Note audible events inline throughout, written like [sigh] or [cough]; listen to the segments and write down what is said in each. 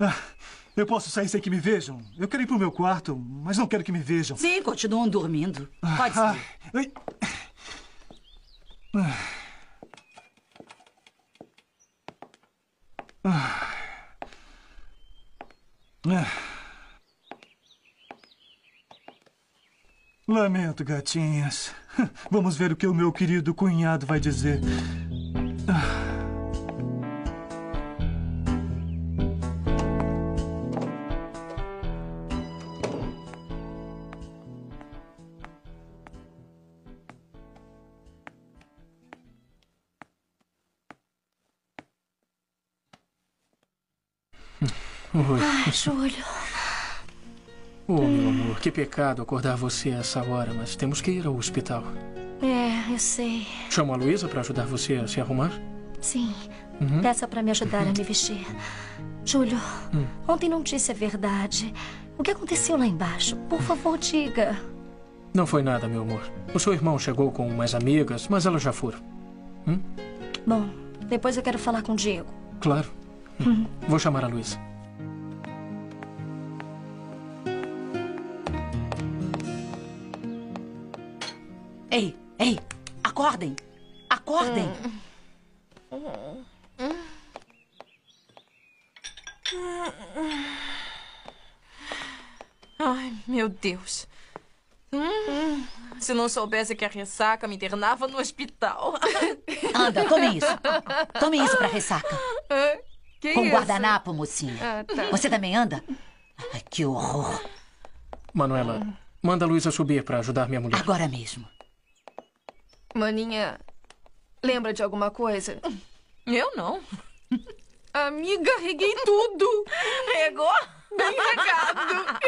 Ah, eu posso sair sem que me vejam? Eu quero ir pro meu quarto, mas não quero que me vejam. Sim, continuam dormindo. Pode Ah, ser. Ah. Ah. Lamento, gatinhas. Vamos ver o que o meu querido cunhado vai dizer. Oi. Ai, Júlio. Oh, meu amor, que pecado acordar você a essa hora, mas temos que ir ao hospital. É, eu sei. Chamo a Luísa para ajudar você a se arrumar? Sim. Uhum. Peça pra me ajudar a me vestir. Júlio, Hum. ontem não disse a verdade. O que aconteceu lá embaixo? Por favor, diga. Não foi nada, meu amor. O seu irmão chegou com umas amigas, mas elas já foram. Bom, depois eu quero falar com o Diego. Claro. Hum. Vou chamar a Luísa. Acordem. Acordem. Ai, meu Deus. Hum, se não soubesse que a ressaca me internava no hospital. Anda, tome isso. Tome isso pra ressaca. Que Com isso? guardanapo, mocinha. Ah, tá. Você também anda? Ai, que horror. Manuela, manda a Luísa subir para ajudar minha mulher. Agora mesmo. Maninha, lembra de alguma coisa? Eu não. Amiga, reguei tudo. Regou? Bem regado.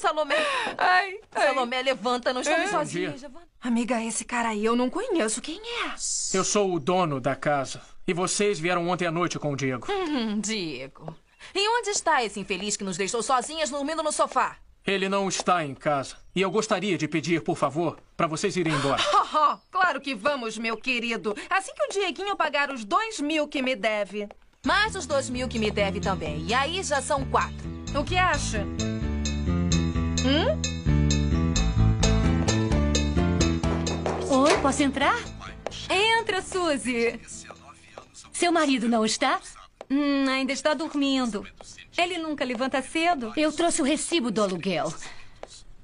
Salomé. Ai, Salomé, levanta, não estamos sozinhos. Amiga, esse cara aí eu não conheço. Quem é? Eu sou o dono da casa. E vocês vieram ontem à noite com o Diego. Hum, Diego. E onde está esse infeliz que nos deixou sozinhas dormindo no sofá? Ele não está em casa. E eu gostaria de pedir, por favor, para vocês irem embora. [laughs] Oh, claro que vamos, meu querido. Assim que o Dieguinho pagar os dois mil que me deve. Mais os dois mil que me deve também. E aí já são quatro. O que acha? Oi, posso entrar? Entra, Suzy. Seu marido não está? Hum, ainda está dormindo. Ele nunca levanta cedo. Eu trouxe o recibo do aluguel.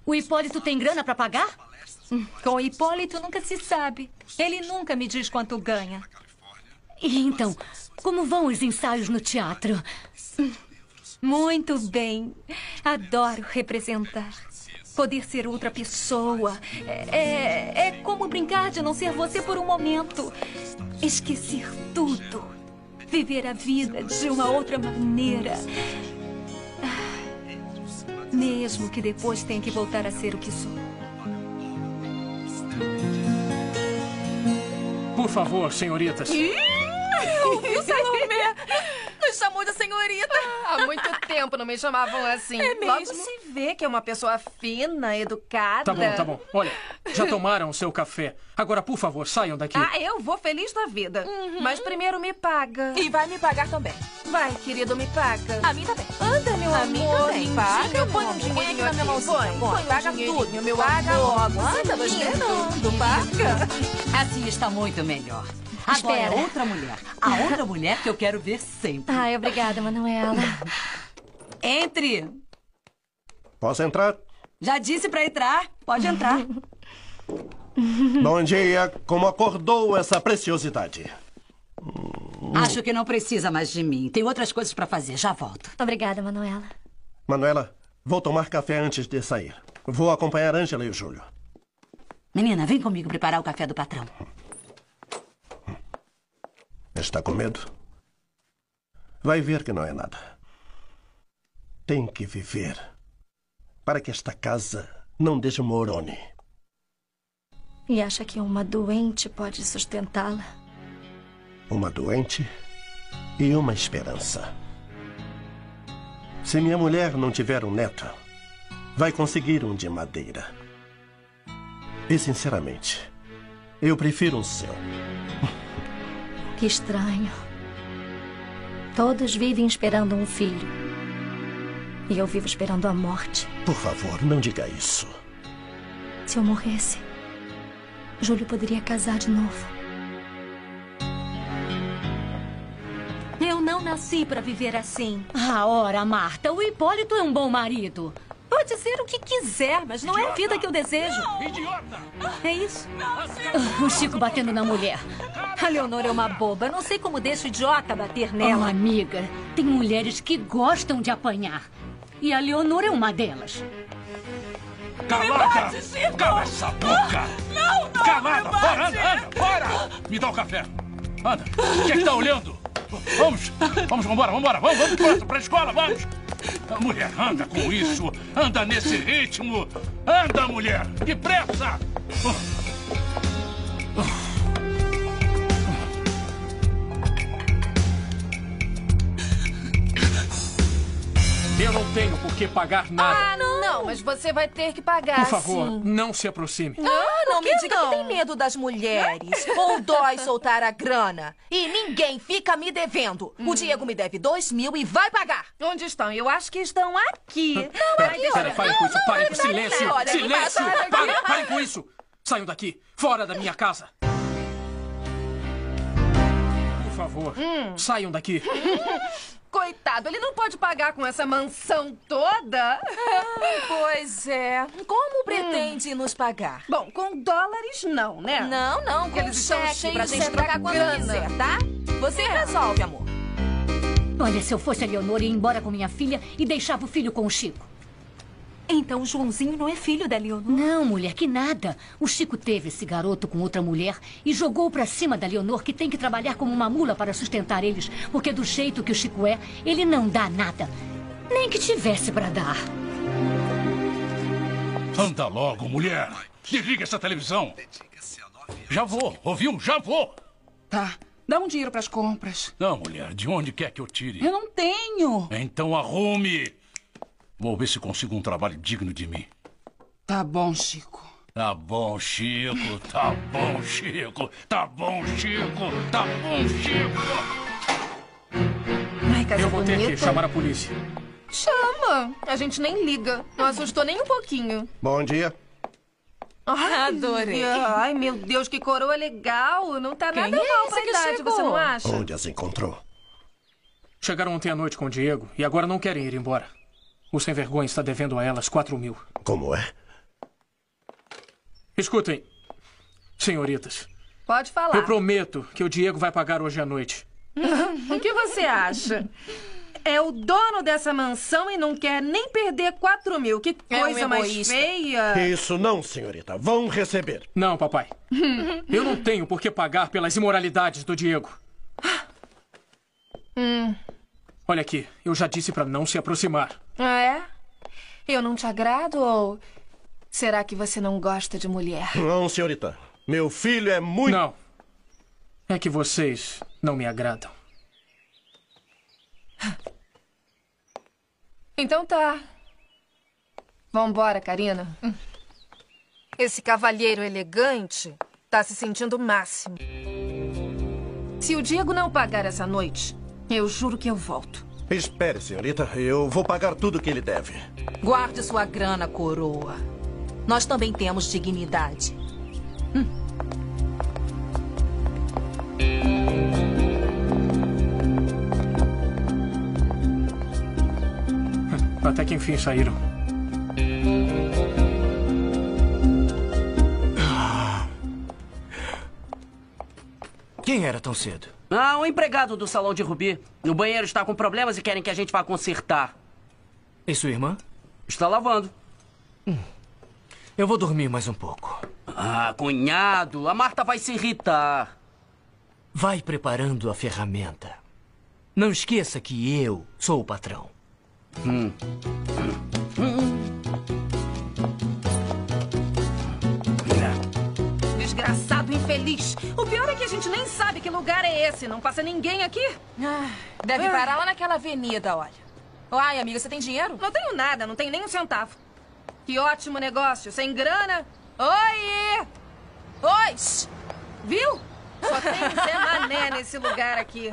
O Hipólito tem grana para pagar? Hum, Com o Hipólito nunca se sabe. Ele nunca me diz quanto ganha. E então, como vão os ensaios no teatro? Muito bem. Adoro representar. Poder ser outra pessoa. É, é, é como brincar de não ser você por um momento. Esquecer tudo. Viver a vida de uma outra maneira. Mesmo que depois tenha que voltar a ser o que sou. Por favor, senhoritas. Ouviu, Salomé? De senhorita. [laughs] Há muito tempo não me chamavam assim. É mesmo? Logo se vê que é uma pessoa fina, educada. Tá bom, tá bom. Olha, já tomaram o seu café. Agora, por favor, saiam daqui. Ah, eu vou feliz da vida. Mas primeiro me paga. E vai me pagar também. Vai, querido, me paga. A mim também. Anda, meu A amor. mim também. Paga, põe um põe dinheirinho aqui na minha mãozinha. Põe, Põe, põe um paga tudo. Meu Paga amor. logo. Ai, tá lindo. esperando. Paga. Assim está muito melhor. Agora Espera. é outra mulher. A outra mulher que eu quero ver sempre. Ai, obrigada, Manuela. Entre. Posso entrar? Já disse para entrar. Pode entrar. Bom dia. Como acordou essa preciosidade? Acho que não precisa mais de mim. Tem outras coisas para fazer. Já volto. Obrigada, Manuela. Manuela, vou tomar café antes de sair. Vou acompanhar Ângela e o Júlio. Menina, vem comigo preparar o café do patrão. Está com medo? Vai ver que não é nada. Tem que viver para que esta casa não desmorone. E acha que uma doente pode sustentá-la? Uma doente e uma esperança. Se minha mulher não tiver um neto, vai conseguir um de madeira. E, sinceramente, eu prefiro um seu. Que estranho. Todos vivem esperando um filho. E eu vivo esperando a morte. Por favor, não diga isso. Se eu morresse, Júlio poderia casar de novo. Eu não nasci para viver assim. Ah, ora, Marta, o Hipólito é um bom marido. Pode ser o que quiser, mas não é a vida que eu desejo. Idiota! É isso. O Chico batendo na mulher. A Leonor é uma boba. Não sei como deixa o idiota bater Oh, nela. amiga, tem mulheres que gostam de apanhar. E a Leonor é uma delas. Calada! Cala essa boca! Não, não, Calada! me Fora, bate! anda, anda! Fora! Me dá o café! Anda! O que é que tá olhando? Vamos! Vamos, vambora, vambora! Vamos, vamos pra, pra escola, vamos! Mulher, anda com isso! Anda nesse ritmo! Anda, mulher! Depressa! Eu não tenho por que pagar nada. Ah, não. Não, mas você vai ter que pagar, Por favor, sim. não se aproxime. Ah, não por que me diga não? que tem medo das mulheres. Ou dói soltar a grana. E ninguém fica me devendo. O Diego me deve dois mil e vai pagar. Onde estão? Eu acho que estão aqui. Pera, Ai, deixa- pera, parem com isso, parem com silêncio! Olha, Silêncio! aqui. Parem, parem com isso! Saiam daqui! Fora da minha casa! Por favor, saiam daqui! Coitado, ele não pode pagar com essa mansão toda. Pois é. Como pretende nos pagar? Bom, com dólares não, né? Não, não, com Eles estão cheque cheios pra gente de trocar quando grana. quiser, tá? Você resolve, amor. Olha, se eu fosse a Leonor, ia embora com minha filha e deixava o filho com o Chico. Então o Joãozinho não é filho da Leonor. Não, mulher, que nada. O Chico teve esse garoto com outra mulher e jogou pra cima da Leonor, que tem que trabalhar como uma mula para sustentar eles, porque do jeito que o Chico é, ele não dá nada. Nem que tivesse pra dar. Anda logo, mulher! Desliga essa televisão! Já vou, ouviu? Já vou! Tá. Dá um dinheiro pras compras. Não, mulher, de onde quer que eu tire? Eu não tenho. Então arrume! Vou ver se consigo um trabalho digno de mim. Tá bom, Chico. Tá bom, Chico. Tá bom, Chico. Tá bom, Chico. Tá bom, Chico. Ai, casa Eu vou ter bonita. que chamar a polícia. Chama. A gente nem liga. Não assustou nem um pouquinho. Bom dia. Ai, Adorei. Ai, meu Deus, que coroa legal. Não tá Quem nada é mal pra que idade, chegou? você não acha? Onde as encontrou? Chegaram ontem à noite com o Diego e agora não querem ir embora. O sem vergonha está devendo a elas quatro mil. Como é? Escutem, senhoritas. Pode falar. Eu prometo que o Diego vai pagar hoje à noite. [laughs] O que você acha? É o dono dessa mansão e não quer nem perder 4 mil. Que É um coisa mais feia. Isso não, senhorita. Vão receber. Não, papai. [laughs] Eu não tenho por que pagar pelas imoralidades do Diego. Olha aqui, eu já disse para não se aproximar. Ah, é? Eu não te agrado ou será que você não gosta de mulher? Não, senhorita. Meu filho é muito. Não. É que vocês não me agradam. Então tá. Vambora, Karina. Esse cavalheiro elegante tá se sentindo o máximo. Se o Diego não pagar essa noite, eu juro que eu volto. Espere, senhorita. Eu vou pagar tudo que ele deve. Guarde sua grana, coroa. Nós também temos dignidade. Até que enfim saíram. Quem era tão cedo? Ah, um empregado do salão de Rubi. O banheiro está com problemas e querem que a gente vá consertar. E sua irmã? Está lavando. Eu vou dormir mais um pouco. Ah, cunhado, a Marta vai se irritar. Vai preparando a ferramenta. Não esqueça que eu sou o patrão. Hum. Desgraçado infeliz. O pior é que a gente nem sabe que lugar é esse. Não passa ninguém aqui. Ah, deve parar lá naquela avenida, olha. Ai, amiga, você tem dinheiro? Não tenho nada, não tenho nem um centavo. Que ótimo negócio. Sem grana. Oi! Oi! Viu? Só tem [laughs] Zé Mané nesse lugar aqui.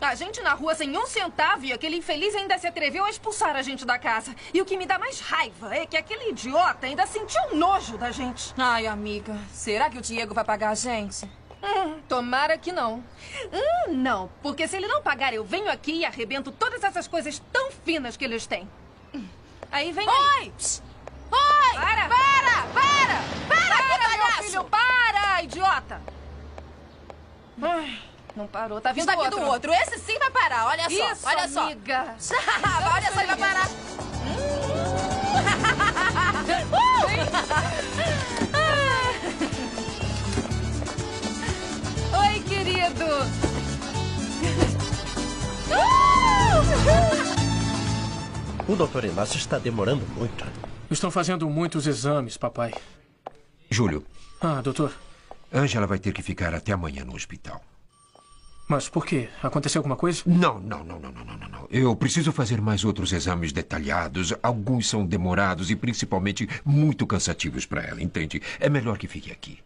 A gente na rua sem um centavo e aquele infeliz ainda se atreveu a expulsar a gente da casa. E o que me dá mais raiva é que aquele idiota ainda sentiu nojo da gente. Ai, amiga, será que o Diego vai pagar a gente? Hum, tomara que não. Hum, não, porque se ele não pagar, eu venho aqui e arrebento todas essas coisas tão finas que eles têm. Aí vem Oi! aí. Oi! Para! Para! Para! Para, Para, meu filho! Para, idiota! Ai, não parou. Tá vindo Está vindo outro. o outro. Esse sim vai parar, olha só. Isso, olha só. amiga. [laughs] olha só, ele vai parar. [laughs] Oi, querido! O doutor Inácio está demorando muito. Estão fazendo muitos exames, papai. Júlio, Ah, doutor. Angela vai ter que ficar até amanhã no hospital. Mas por quê? Aconteceu alguma coisa? Não, não, não, não, não, não, não. Eu preciso fazer mais outros exames detalhados. Alguns são demorados e principalmente muito cansativos para ela, entende? É melhor que fique aqui.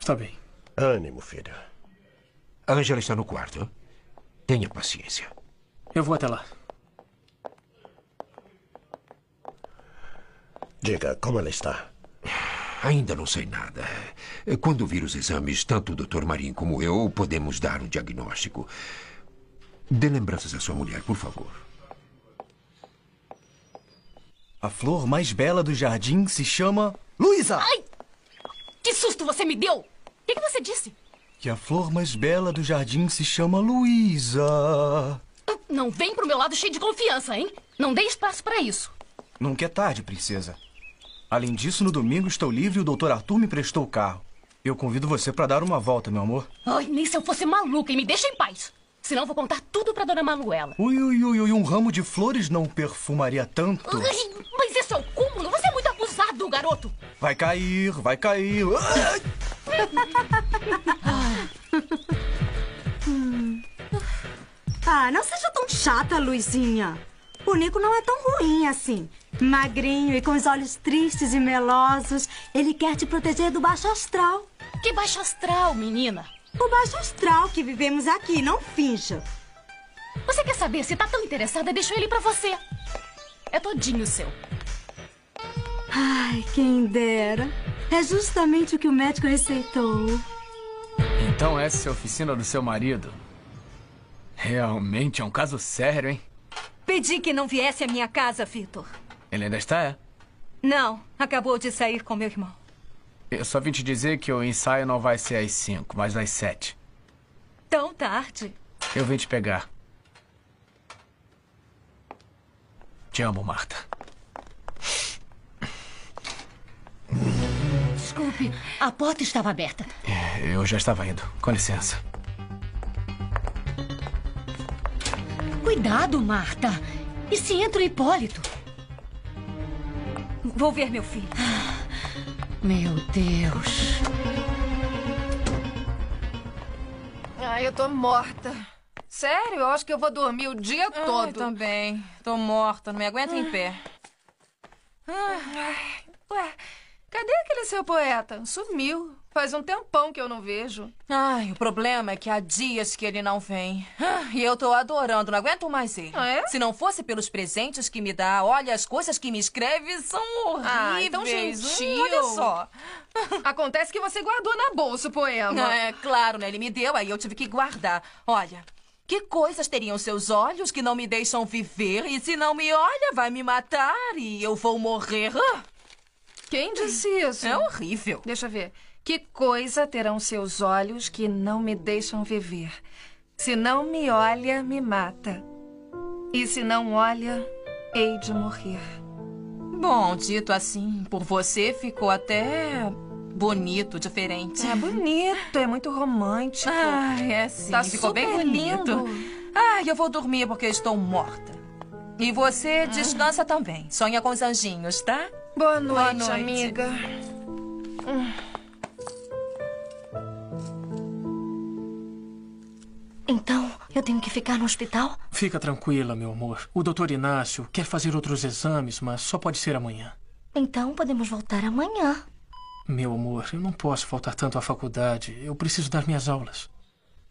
Está bem. Ânimo, filho. A Angela está no quarto. Tenha paciência. Eu vou até lá. Diga, como ela está? Ainda não sei nada. Quando vir os exames, tanto o Dr. Marinho como eu podemos dar um diagnóstico. Dê lembranças à sua mulher, por favor. A flor mais bela do jardim se chama Luísa! Ai! Que susto você me deu! O que, que você disse? Que a flor mais bela do jardim se chama Luísa. Não vem pro meu lado cheio de confiança, hein? Não dê espaço pra isso. Nunca é tarde, princesa. Além disso, no domingo estou livre e o Dr. Arthur me prestou o carro. Eu convido você para dar uma volta, meu amor. Ai, nem se eu fosse maluca e me deixa em paz. Senão vou contar tudo pra dona Manuela. Ui, ui, ui, ui, um ramo de flores não perfumaria tanto. Ai, mas esse é o cúmulo. Você é muito abusado, garoto. Vai cair, vai cair. Ai! Ah, não seja tão chata, Luizinha. O Nico não é tão ruim assim. Magrinho e com os olhos tristes e melosos, ele quer te proteger do baixo astral. Que baixo astral, menina? O baixo astral que vivemos aqui, não finja. Você quer saber se tá tão interessada? Deixa ele pra você. É todinho seu. Ai, quem dera. É justamente o que o médico receitou. Então essa é a oficina do seu marido? Realmente é um caso sério, hein? Pedi que não viesse à minha casa, Vitor. Ele ainda está, é? Não, acabou de sair com meu irmão. Eu só vim te dizer que o ensaio não vai ser às cinco, mas às sete. Tão tarde. Eu vim te pegar. Te amo, Marta. Desculpe, a porta estava aberta. Eu já estava indo. Com licença. Cuidado, Marta. E se entra o Hipólito? Vou ver meu filho. Meu Deus. Ai, eu tô morta. Sério, eu acho que eu vou dormir o dia Ai, todo. também. Tô morta, não me aguento em pé. Ai, ué, cadê aquele seu poeta? Sumiu. Faz um tempão que eu não vejo. Ai, o problema é que há dias que ele não vem. Ah, E eu tô adorando, não aguento mais ele. Ah, é? Se não fosse pelos presentes que me dá, olha, as coisas que me escreve são horríveis. Ah, então gentil. Olha só. Acontece que você guardou na bolsa o poema. É claro, né? Ele me deu, aí eu tive que guardar. Olha, que coisas teriam seus olhos que não me deixam viver? E se não me olha, vai me matar e eu vou morrer. Ah, Quem disse isso? É horrível. Deixa eu ver. Que coisa terão seus olhos que não me deixam viver? Se não me olha, me mata. E se não olha, hei de morrer. Bom, dito assim, por você ficou até bonito, diferente. É bonito, é muito romântico. Ah, é sim. Tá ficou bem bonito. lindo. Ah, eu vou dormir porque estou morta. E você descansa também. Sonha com os anjinhos, tá? Boa noite, Boa noite. amiga. Então, eu tenho que ficar no hospital? Fica tranquila, meu amor. O doutor Inácio quer fazer outros exames, mas só pode ser amanhã. Então, podemos voltar amanhã. Meu amor, eu não posso faltar tanto à faculdade. Eu preciso dar minhas aulas.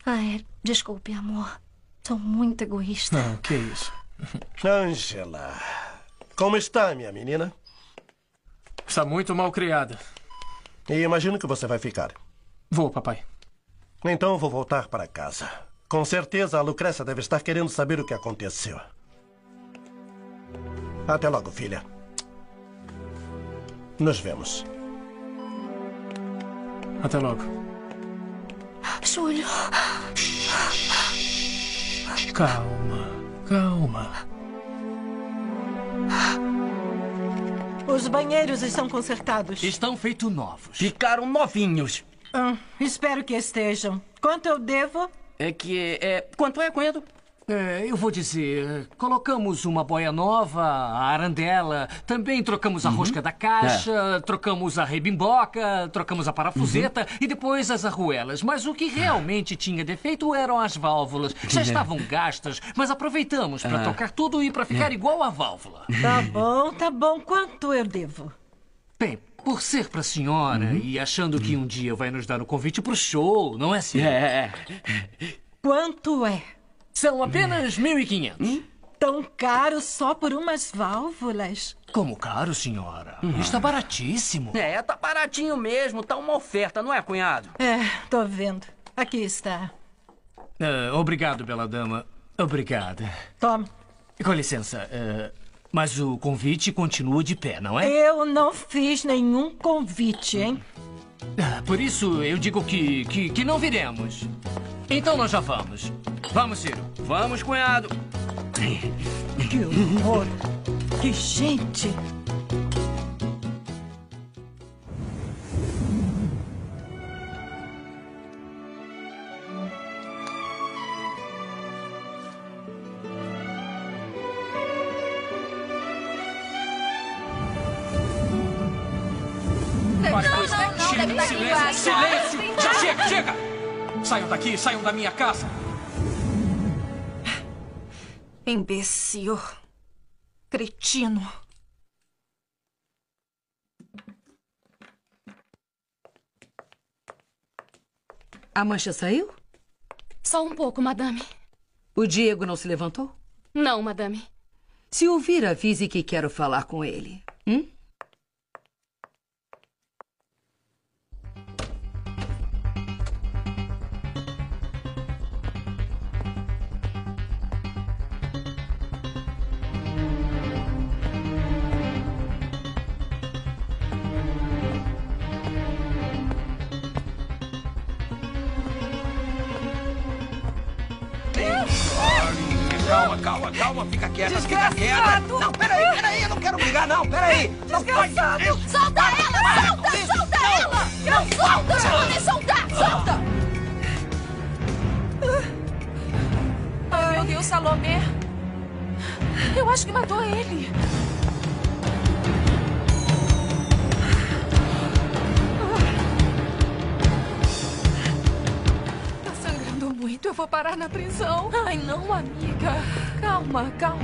Ah, é. Desculpe, amor. Sou muito egoísta. Não, que isso. Angela, como está, minha menina? Está muito mal criada. E imagino que você vai ficar. Vou, papai. Então vou voltar para casa. Com certeza a Lucrécia deve estar querendo saber o que aconteceu. Até logo, filha. Nos vemos. Até logo. Júlio. Calma, calma. Os banheiros estão consertados. Estão feitos novos. Ficaram novinhos. Ah, espero que estejam. Quanto eu devo? É que. É... Quanto é, Cunhado? É, eu vou dizer, colocamos uma boia nova, a arandela, também trocamos a Uhum. rosca da caixa, trocamos a rebimboca, trocamos a parafuseta Uhum. e depois as arruelas. Mas o que realmente tinha defeito eram as válvulas. Já É. estavam gastas, mas aproveitamos para Ah. trocar tudo e para ficar É. igual a válvula. Tá bom, tá bom. Quanto eu devo? Bem, por ser pra senhora Uhum. e achando que um dia vai nos dar o convite pro show, não é assim? É. Quanto é? São apenas 1.500. Hum? Tão caro só por umas válvulas. Como caro, senhora? Uhum. Está baratíssimo. É, tá baratinho mesmo. Tá uma oferta, não é, cunhado? É, tô vendo. Aqui está. Ah, obrigado, bela dama. Obrigada. Toma. Com licença, ah, mas o convite continua de pé, não é? Eu não fiz nenhum convite, hein? Ah, Por isso eu digo que, que, que não viremos. Então nós já vamos. Vamos, Ciro. Vamos, cunhado. Que horror. Que gente. Daqui, saiam da minha casa. Imbecil. Cretino. A mancha saiu? Só um pouco, madame. O Diego não se levantou? Não, madame. Se ouvir, avise que quero falar com ele. Hum? Quieta, fica quieta. Não, peraí, peraí, eu não quero brigar, não, peraí. Não Desgraçado! isso. Solta ela! Solta! Solta Não. ela! Não, solta! Eu poder soltar! Solta! Ai, meu Deus, Salomé! Eu acho que matou ele. Eu vou parar na prisão. Ai, não, amiga. Calma, calma.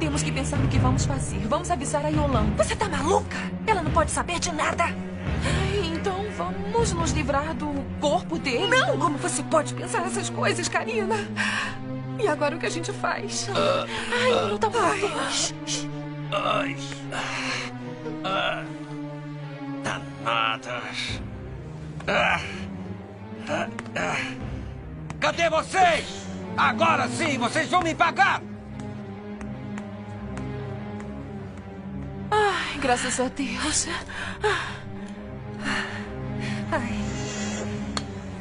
Temos que pensar no que vamos fazer. Vamos avisar a Yolanda. Você tá maluca? Ela não pode saber de nada. Ai, então vamos nos livrar do corpo dele. Não, como você pode pensar essas coisas, Karina? E agora o que a gente faz? Ai, não tá morto. Ai. Ah. Danadas. Ah. Ah, ah. Cadê vocês? Agora sim, vocês vão me pagar! Ai, graças a Deus. Ai.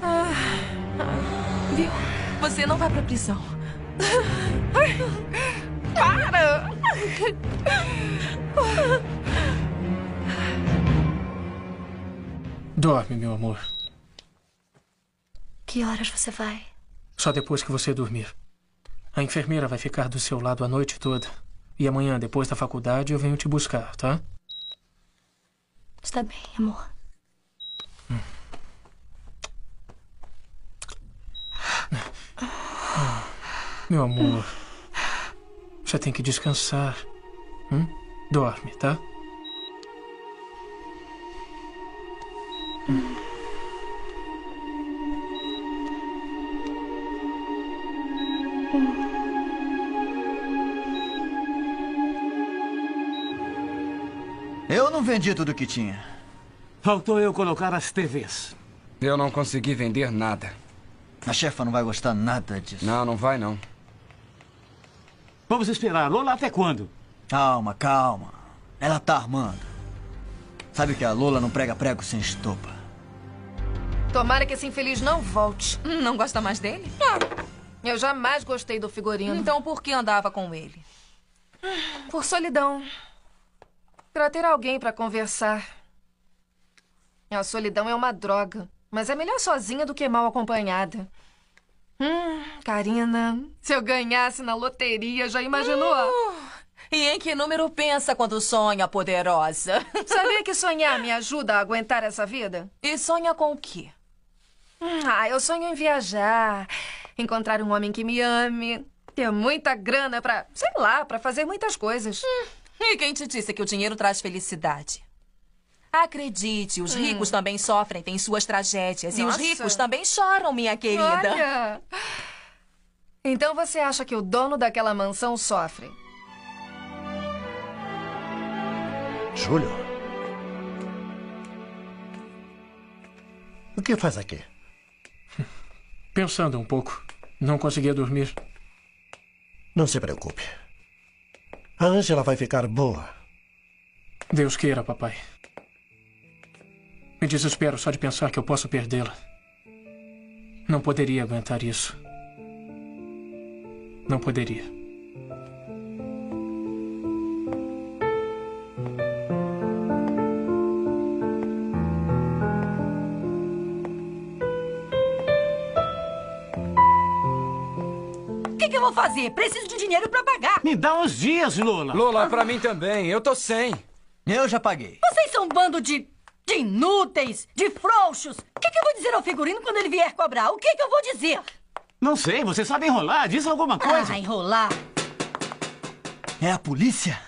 Ah. Viu? Você não vai pra prisão. Ai. Para! Dorme, meu amor. Que horas você vai? Só depois que você dormir. A enfermeira vai ficar do seu lado a noite toda. E amanhã, depois da faculdade, eu venho te buscar, tá? Está bem, amor. Meu amor. Você tem que descansar. Hum? Dorme, tá? Eu não vendi tudo que tinha. Faltou eu colocar as TVs. Eu não consegui vender nada. A chefa não vai gostar nada disso. Não, não vai não. Vamos esperar. Lola, até quando? Calma, calma. Ela tá armando. Sabe que a Lola não prega prego sem estopa. Tomara que esse infeliz não volte. Não gosta mais dele? Eu jamais gostei do figurino. Então por que andava com ele? Por solidão. Pra ter alguém pra conversar. A solidão é uma droga, mas é melhor sozinha do que mal acompanhada. Hum, Karina, se eu ganhasse na loteria, já imaginou? Uh, e em que número pensa quando sonha, poderosa? [laughs] Sabia que sonhar me ajuda a aguentar essa vida? E sonha com o quê? Hum, Ah, eu sonho em viajar, encontrar um homem que me ame, ter muita grana pra, sei lá, pra fazer muitas coisas. Hum, e quem te disse que o dinheiro traz felicidade? Acredite, os ricos Hum. também sofrem, têm suas tragédias. E os Nossa. ricos também choram, minha querida. Olha. Então você acha que o dono daquela mansão sofre? Júlio? O que faz aqui? Pensando um pouco. Não conseguia dormir. Não se preocupe. A Ângela vai ficar boa. Deus queira, papai. Me desespero só de pensar que eu posso perdê-la. Não poderia aguentar isso. Não poderia. Vou fazer? Preciso de dinheiro pra pagar. Me dá uns dias, Lola. Lola, pra mim também. Eu tô sem. Eu já paguei. Vocês são um bando de. de inúteis, de frouxos. O que, que eu vou dizer ao figurino quando ele vier cobrar? O que, que eu vou dizer? Não sei, você sabe enrolar. Diz alguma coisa. Ah, enrolar. É a polícia?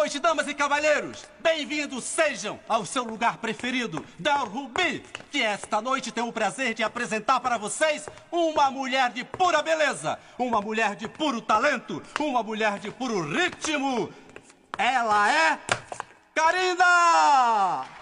Noite, damas e cavalheiros! Bem-vindos sejam ao seu lugar preferido, Del Rubi, que esta noite tem o prazer de apresentar para vocês uma mulher de pura beleza, uma mulher de puro talento, uma mulher de puro ritmo. Ela é Karina!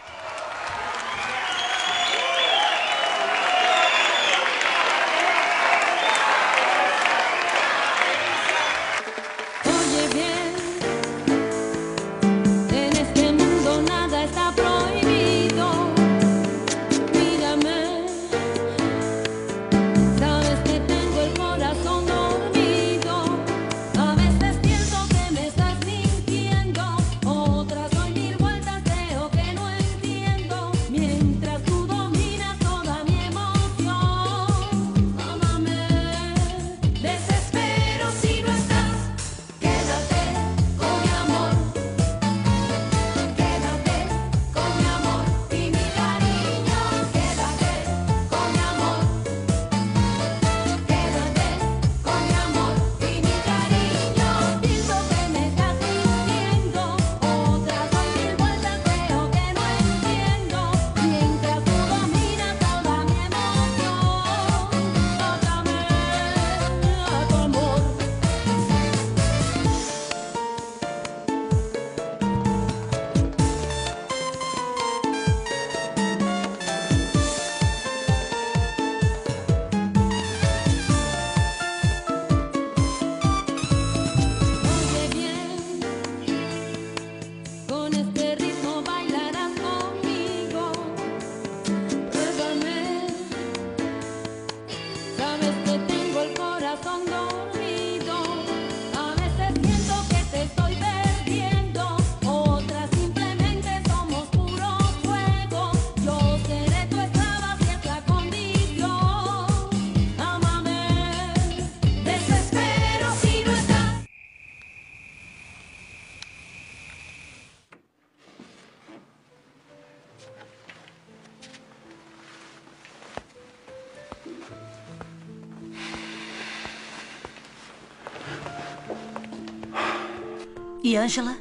E Ângela?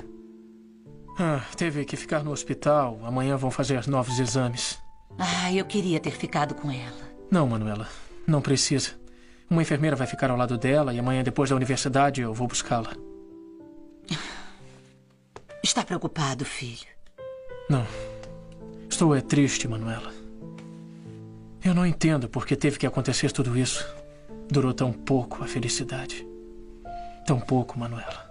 Ah, teve que ficar no hospital. Amanhã vão fazer novos exames. Ah, eu queria ter ficado com ela. Não, Manuela. Não precisa. Uma enfermeira vai ficar ao lado dela e amanhã, depois da universidade, eu vou buscá-la. Está preocupado, filho? Não. Estou é triste, Manuela. Eu não entendo por que teve que acontecer tudo isso. Durou tão pouco a felicidade. Tão pouco, Manuela.